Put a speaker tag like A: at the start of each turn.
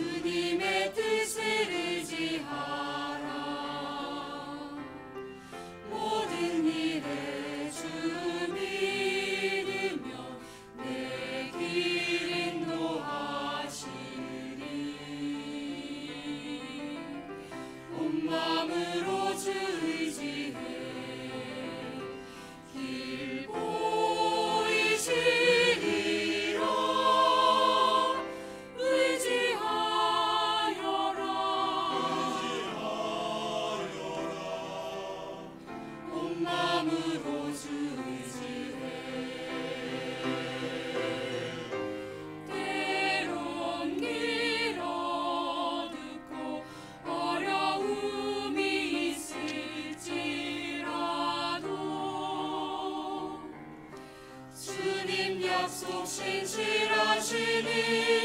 A: to Żyra żyli.